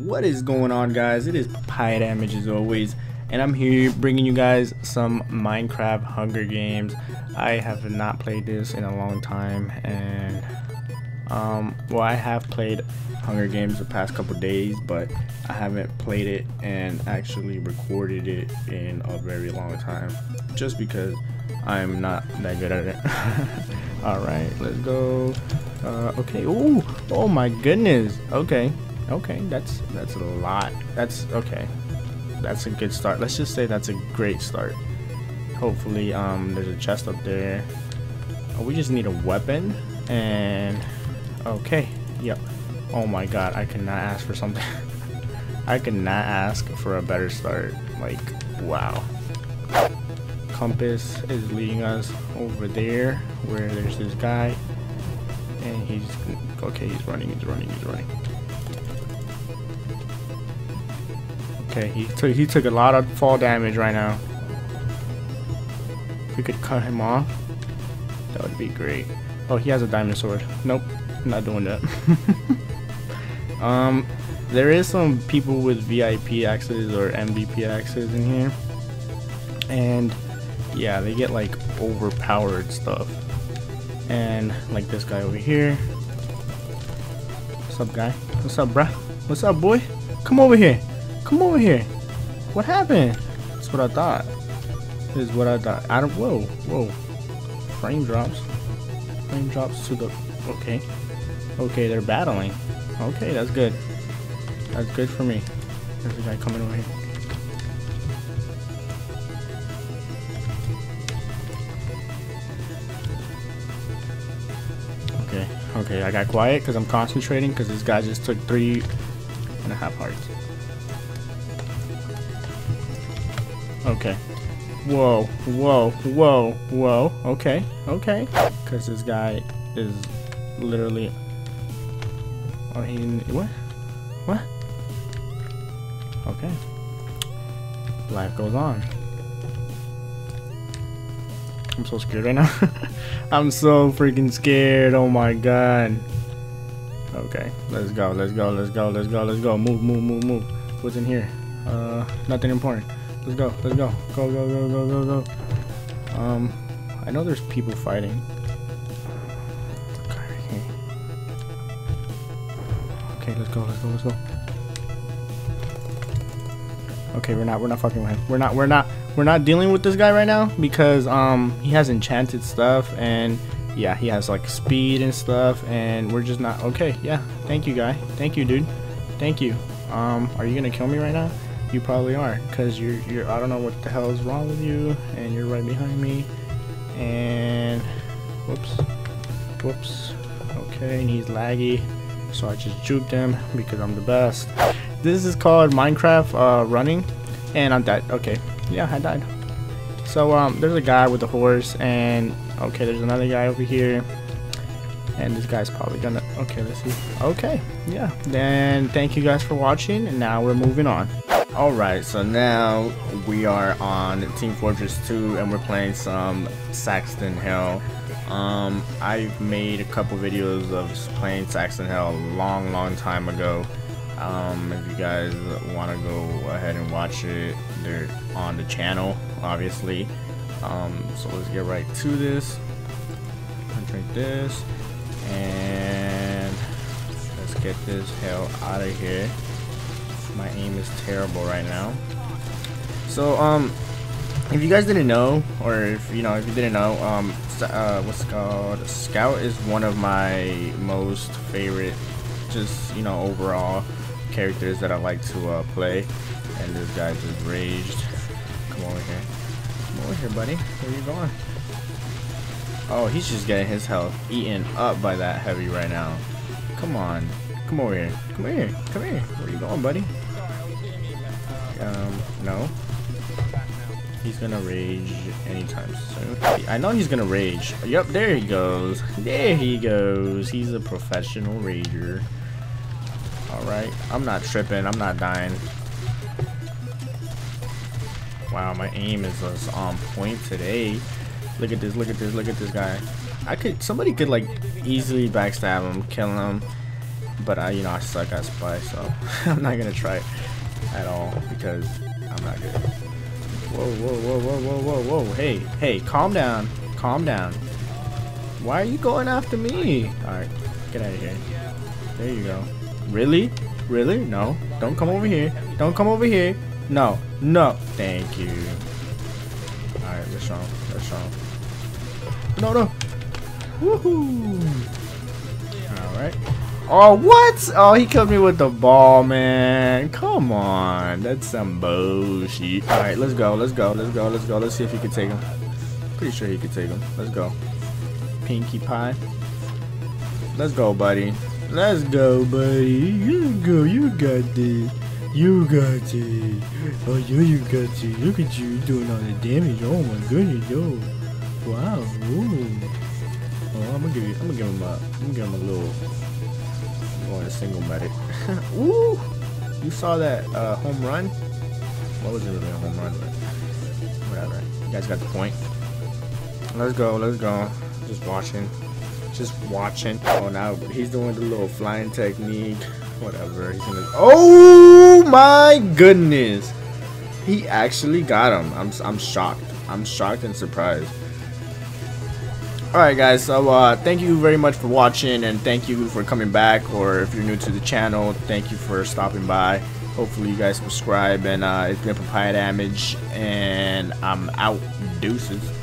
What is going on guys? It is Papaya Damage as always and I'm here bringing you guys some Minecraft Hunger Games. I have not played this in a long time and um, well I have played Hunger Games the past couple days but I haven't played it and actually recorded it in a very long time just because I'm not that good at it. Alright, let's go. Uh, okay, oh, oh my goodness. Okay, okay, that's that's a lot. That's okay. That's a good start. Let's just say that's a great start. Hopefully, um, there's a chest up there. Oh, we just need a weapon and okay, yep. Oh my god, I cannot ask for something. I cannot ask for a better start. Like, wow compass is leading us over there where there's this guy and he's okay he's running he's running he's running okay he took he took a lot of fall damage right now if we could cut him off that would be great oh he has a diamond sword nope not doing that um there is some people with VIP access or MVP access in here and yeah, they get like overpowered stuff. And like this guy over here. What's up, guy? What's up, bruh? What's up, boy? Come over here. Come over here. What happened? That's what I thought. This is what I thought. I don't. Whoa, whoa. Frame drops. Frame drops to the. Okay. Okay, they're battling. Okay, that's good. That's good for me. There's a guy coming over here. Okay, okay, I got quiet because I'm concentrating because this guy just took three and a half hearts. Okay. Whoa, whoa, whoa, whoa. Okay, okay. Because this guy is literally... Oh, he... What? What? Okay. Life goes on. I'm so scared right now. I'm so freaking scared. Oh my god. Okay, let's go, let's go, let's go, let's go, let's go. Move, move, move, move. What's in here? Uh, nothing important. Let's go, let's go. Go, go, go, go, go, go. Um, I know there's people fighting. Okay, let's go, let's go, let's go. Okay, we're not, we're not fucking with him. We're not, we're not, we're not dealing with this guy right now because um he has enchanted stuff and yeah he has like speed and stuff and we're just not okay yeah thank you guy thank you dude thank you um are you gonna kill me right now you probably are because you're you're I don't know what the hell is wrong with you and you're right behind me and whoops whoops okay and he's laggy so I just juked him because I'm the best this is called Minecraft uh, running and I'm dead okay yeah, I died. So um, there's a guy with a horse, and okay, there's another guy over here, and this guy's probably gonna. Okay, let's see. Okay, yeah. Then thank you guys for watching, and now we're moving on. Alright, so now we are on Team Fortress 2 and we're playing some Saxton Hale. Um, I've made a couple videos of playing Saxton Hale a long, long time ago. Um, if you guys want to go ahead and watch it, they're on the channel, obviously. Um, so let's get right to this. i drink this, and let's get this hell out of here. My aim is terrible right now. So, um, if you guys didn't know, or if you know, if you didn't know, um, uh, what's called Scout is one of my most favorite, just you know, overall characters that I like to uh, play. And this guy just raged. Come over here. Come over here, buddy. Where are you going? Oh, he's just getting his health eaten up by that heavy right now. Come on. Come over here. Come here. Come here. Where are you going, buddy? Um, no. He's gonna rage anytime soon. I know he's gonna rage. Yep, there he goes. There he goes. He's a professional rager. Alright, I'm not tripping. I'm not dying. Wow, my aim is just on point today. Look at this, look at this, look at this guy. I could, somebody could like easily backstab him, kill him. But I, you know, I suck at spy, so I'm not gonna try it at all because I'm not good. Whoa, whoa, whoa, whoa, whoa, whoa, whoa! Hey, hey, calm down, calm down. Why are you going after me? All right, get out of here. There you go. Really? Really? No. Don't come over here. Don't come over here. No. No. Thank you. Alright, let's wrong. Let's wrong. No, no. Woohoo. Alright. Oh, what? Oh, he killed me with the ball, man. Come on. That's some bullshit. Alright, let's go. Let's go. Let's go. Let's go. Let's see if he can take him. Pretty sure he can take him. Let's go. Pinkie Pie. Let's go, buddy. Let's go, buddy. You go. You got this. You got it. Oh, yeah, you got it. Look at you doing all the damage. Oh my goodness, yo. Wow. Ooh. Oh, I'm gonna give you. I'm gonna give him a. I'm gonna give him a little. Going to single medic. Ooh. You saw that uh, home run? What was it really a home run? But whatever. You guys got the point. Let's go. Let's go. Just watching. Just watching. Oh, now he's doing the little flying technique. Whatever. He's gonna. Oh my goodness! He actually got him. I'm I'm shocked. I'm shocked and surprised. Alright guys, so uh, thank you very much for watching and thank you for coming back or if you're new to the channel, thank you for stopping by. Hopefully you guys subscribe and uh, it's been Papaya Damage and I'm out. Deuces.